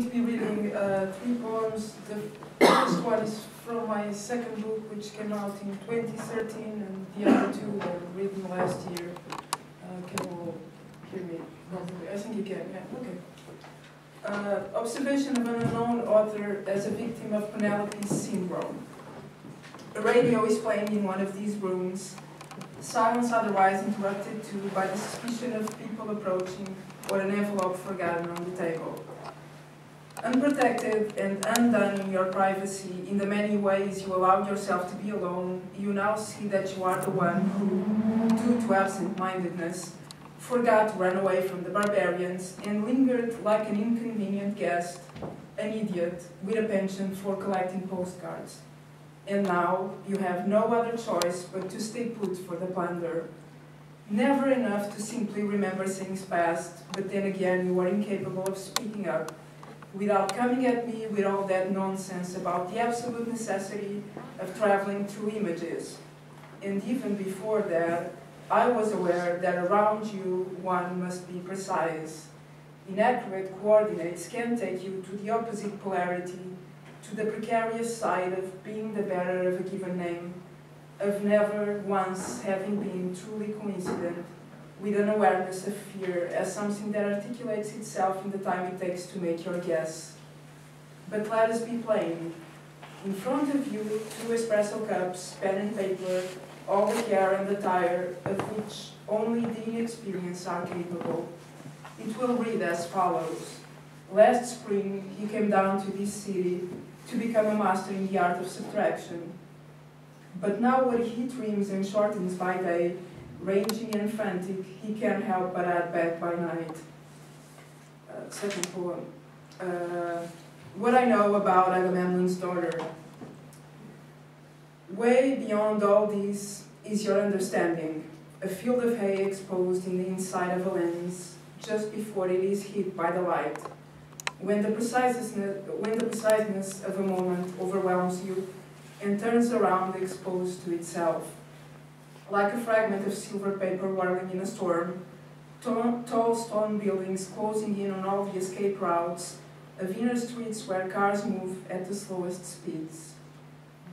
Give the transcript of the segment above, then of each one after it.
to be reading uh, three poems. The first one is from my second book, which came out in 2013, and the other two were written last year. Uh, can you hear me? I think you can, yeah, okay. Uh, observation of an unknown author as a victim of Penelope's syndrome. A radio is playing in one of these rooms, silence otherwise interrupted too by the suspicion of people approaching or an envelope forgotten on the table. Unprotected and undone in your privacy, in the many ways you allowed yourself to be alone, you now see that you are the one who, due to absent-mindedness, forgot to run away from the barbarians and lingered like an inconvenient guest, an idiot, with a penchant for collecting postcards. And now you have no other choice but to stay put for the plunder. Never enough to simply remember things past, but then again you are incapable of speaking up without coming at me with all that nonsense about the absolute necessity of traveling through images. And even before that, I was aware that around you one must be precise. Inaccurate coordinates can take you to the opposite polarity, to the precarious side of being the bearer of a given name, of never once having been truly coincident with an awareness of fear as something that articulates itself in the time it takes to make your guess. But let us be plain. In front of you, two espresso cups, pen and paper, all the care and the tire of which only the inexperienced are capable. It will read as follows. Last spring, he came down to this city to become a master in the art of subtraction. But now what he dreams and shortens by day raging and frantic, he can't help but add back by night. Uh, second poem. Uh, what I know about Agamemnon's daughter. Way beyond all this is your understanding, a field of hay exposed in the inside of a lens, just before it is hit by the light. When the preciseness, when the preciseness of a moment overwhelms you and turns around exposed to itself like a fragment of silver paper whirling in a storm, tall stone buildings closing in on all the escape routes of inner streets where cars move at the slowest speeds.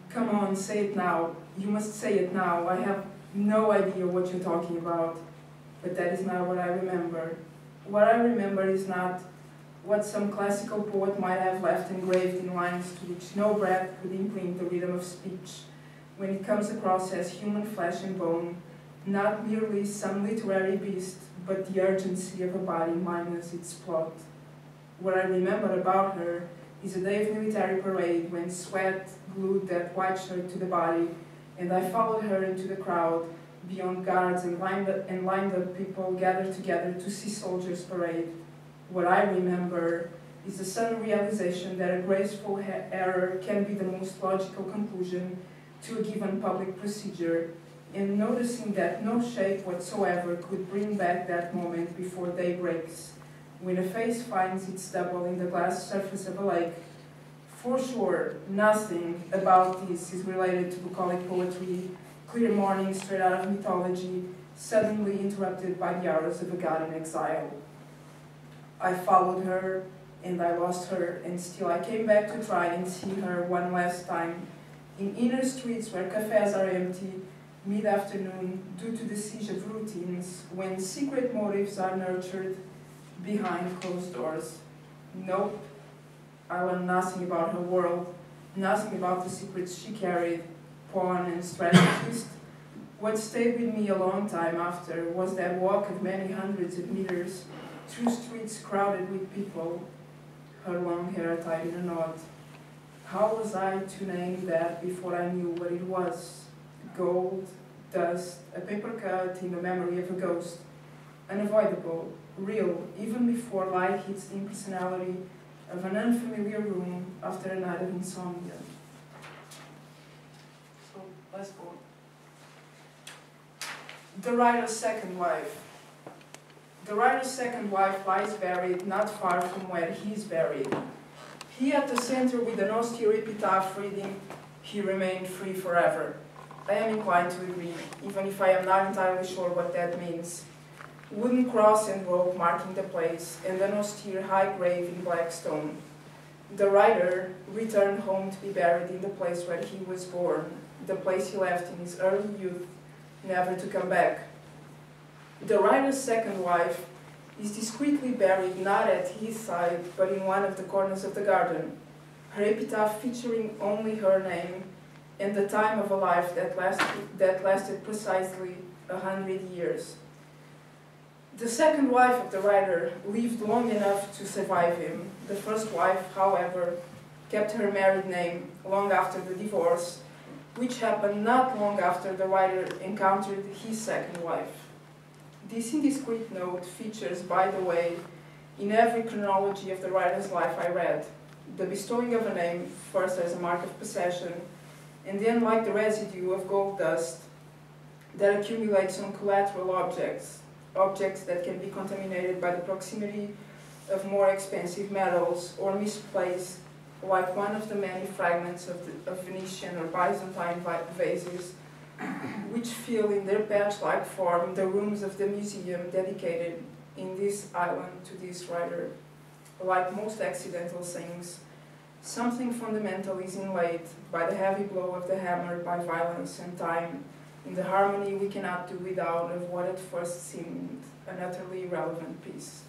Come on, say it now. You must say it now. I have no idea what you're talking about. But that is not what I remember. What I remember is not what some classical poet might have left engraved in lines to which no breath could imprint the rhythm of speech when it comes across as human flesh and bone, not merely some literary beast, but the urgency of a body minus its plot. What I remember about her is a day of military parade when sweat glued that white shirt to the body, and I followed her into the crowd beyond guards and lined up, and lined up people gathered together to see soldiers parade. What I remember is the sudden realization that a graceful error can be the most logical conclusion to a given public procedure and noticing that no shape whatsoever could bring back that moment before day breaks, when a face finds its double in the glass surface of a lake. For sure, nothing about this is related to bucolic poetry, clear morning straight out of mythology, suddenly interrupted by the hours of a god in exile. I followed her, and I lost her, and still I came back to try and see her one last time in inner streets where cafes are empty, mid-afternoon, due to the siege of routines, when secret motives are nurtured behind closed doors. Nope, I learned nothing about her world, nothing about the secrets she carried, pawn and strategist. What stayed with me a long time after was that walk of many hundreds of meters through streets crowded with people, her long hair tied in a knot. How was I to name that before I knew what it was? Gold, dust, a paper cut in the memory of a ghost. Unavoidable, real, even before light hits the impersonality of an unfamiliar room after a night of insomnia. So, let's go. The writer's second wife. The writer's second wife lies buried not far from where he is buried. He at the center with an austere epitaph reading, he remained free forever. I am inclined to agree, even if I am not entirely sure what that means. Wooden cross and rope marking the place, and an austere high grave in black stone. The writer returned home to be buried in the place where he was born, the place he left in his early youth, never to come back. The writer's second wife is discreetly buried not at his side, but in one of the corners of the garden, her epitaph featuring only her name and the time of a life that lasted, that lasted precisely a hundred years. The second wife of the writer lived long enough to survive him. The first wife, however, kept her married name long after the divorce, which happened not long after the writer encountered his second wife. This indiscreet note features, by the way, in every chronology of the writer's life I read. The bestowing of a name, first as a mark of possession, and then like the residue of gold dust that accumulates on collateral objects, objects that can be contaminated by the proximity of more expensive metals or misplaced like one of the many fragments of, the, of Venetian or Byzantine vases which fill in their patch-like form the rooms of the museum dedicated in this island to this writer. Like most accidental things, something fundamental is inlaid by the heavy blow of the hammer by violence and time in the harmony we cannot do without of what at first seemed an utterly irrelevant piece.